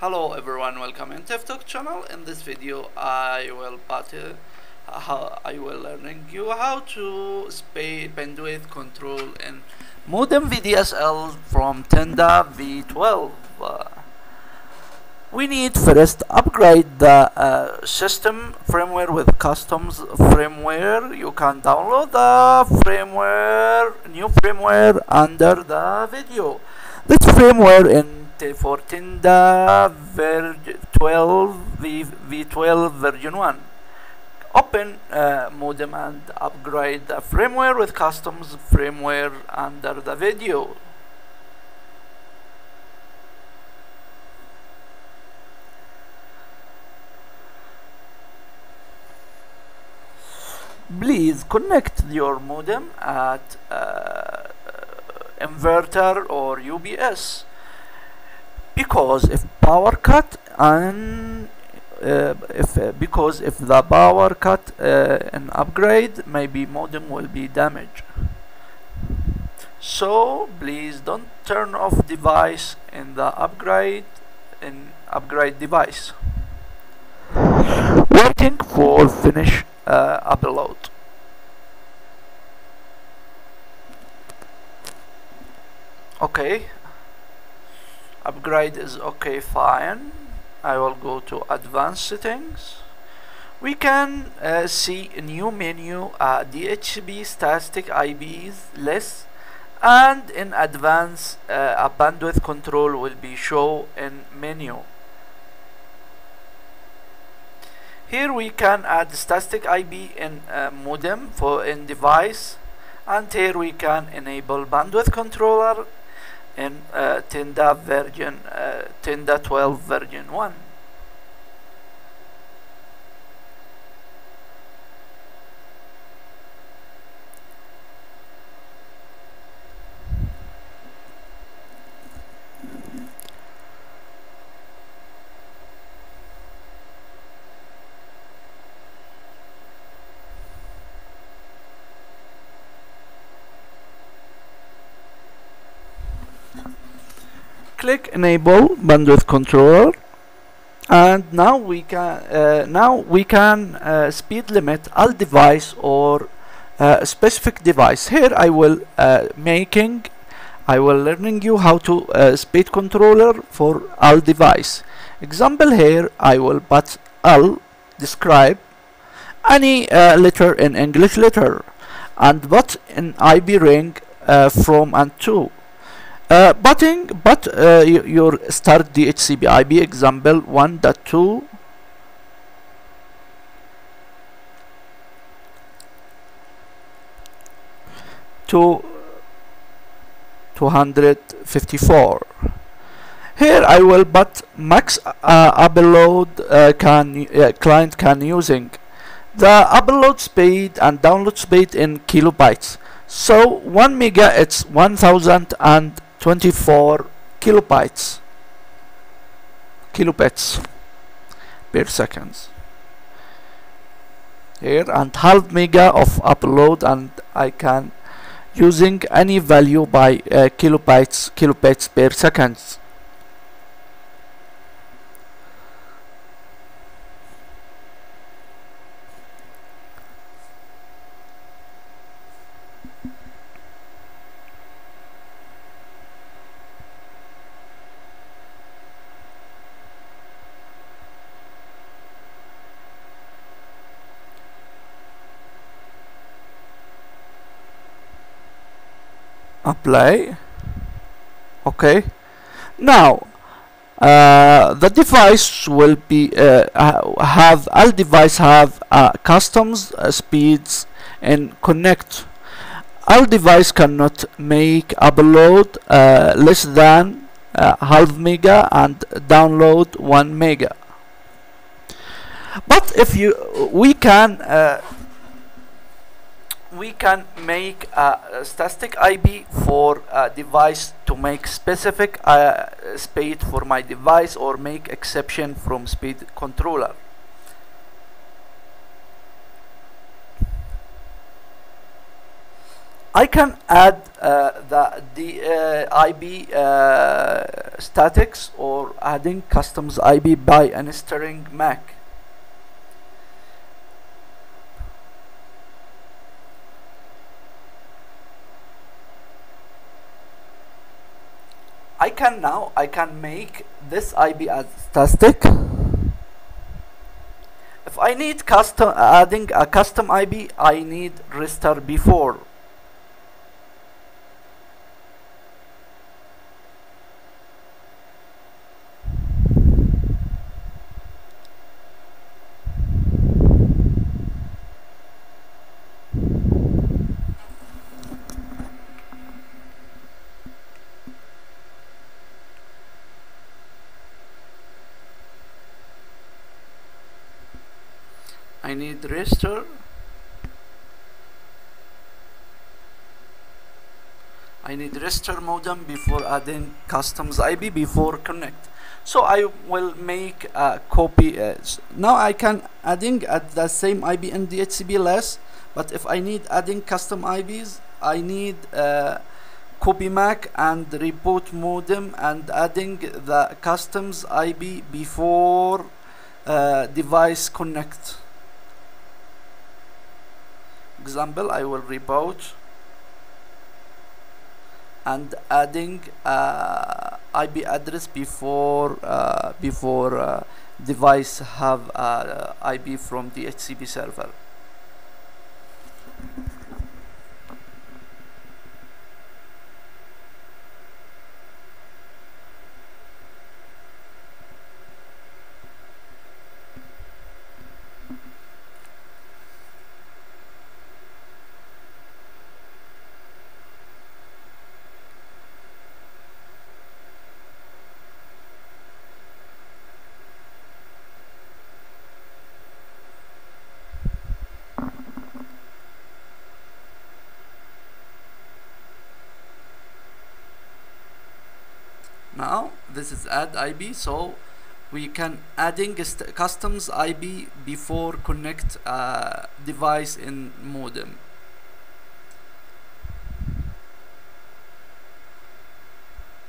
Hello everyone, welcome in TIFTOK channel. In this video, I will part, uh, I will learning you how to speed bandwidth control in modem VDSL from Tenda V12. Uh, we need first upgrade the uh, system firmware with customs firmware. You can download the firmware, new firmware under the video. This firmware in for Tenda ver 12 v v12 version 1 open uh, modem and upgrade the firmware with customs firmware under the video. Please connect your modem at uh, inverter or UPS because if power cut and uh, if uh, because if the power cut uh, an upgrade maybe modem will be damaged. So please don't turn off device in the upgrade in upgrade device. Waiting for finish uh, upload. Okay upgrade is okay fine. I will go to advanced settings. We can uh, see a new menu uh, DHCP static IPs list and in advanced uh, a bandwidth control will be show in menu. Here we can add static IP in uh, modem for in device and here we can enable bandwidth controller in uh, Tenda version uh, Tenda 12 version 1 click enable bandwidth controller. And now we can uh, now we can uh, speed limit all device or uh, specific device. Here I will uh, making I will learning you how to uh, speed controller for all device. Example here I will put all describe any uh, letter in English letter. And what in IP ring from and to uh, but uh, your start DHCP IP example 1.2 to 254 here I will but max uh, upload uh, can uh, client can using the upload speed and download speed in kilobytes. So 1 mega it's 1000 and 24 kilobytes. Kilobits per seconds. Here and half mega of upload and I can using any value by uh, kilobytes kilobytes per seconds apply. Okay. Now uh, the device will be uh, have all device have uh, customs uh, speeds and connect. All device cannot make upload uh, less than uh, half mega and download one mega. But if you we can we can make a, static IP for a device to make specific uh, speed for my device or make exception from speed controller. I can add uh, the the uh, IB uh, statics or adding customs IB by installing Mac. I can now I can make this IB as static. If I need custom adding a custom IB, I need register before. I need register I need register modem before adding customs IB before connect. So I will make a copy uh, now I can adding at the same IB and DHCP less but if I need adding custom IBs I need uh, copy MAC and reboot modem and adding the customs IB before uh, device connect example I will reboot and adding uh, IP address before uh, before uh, device have uh, IP from the DHCP server now. This is add IP so we can adding customs IP before connect uh, device in modem.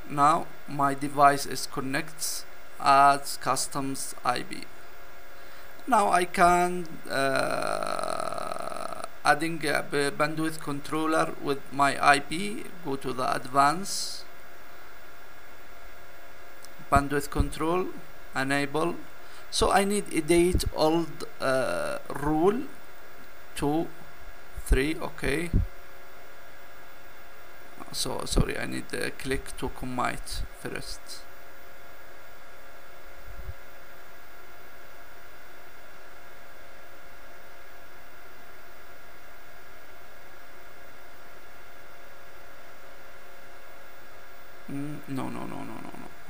Now my device is connects as customs IP now I can uh, adding a bandwidth controller with my IP go to the advanced bandwidth control enable. So I need date old uh, rule. 2 3 okay. So sorry I need to click to commit first. Mm, no no no no no no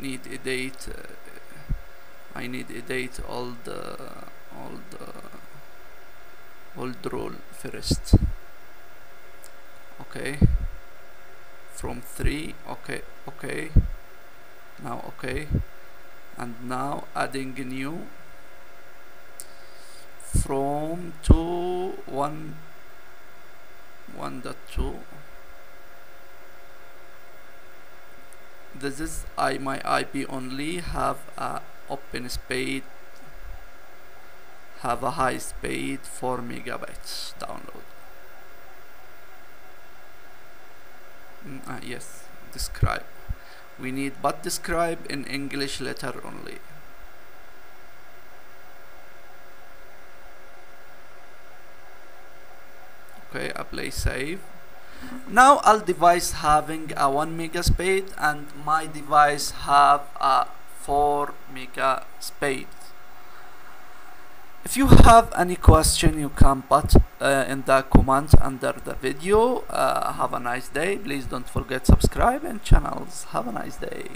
need a date uh, I need a date all the all the old rule first. Okay. From 3 okay okay. Now okay. And now adding new. From 2 1 1.2 this is I my IP only. Have a open speed. Have a high speed 4 megabytes. Download. Mm, uh, yes. Describe. We need but describe in English letter only. Okay apply save now all device having a 1 mega speed and my device have a 4 mega speed if you have any question you can put uh, in the comment under the video. Uh, have a nice day. Please don't forget subscribe and channels. Have a nice day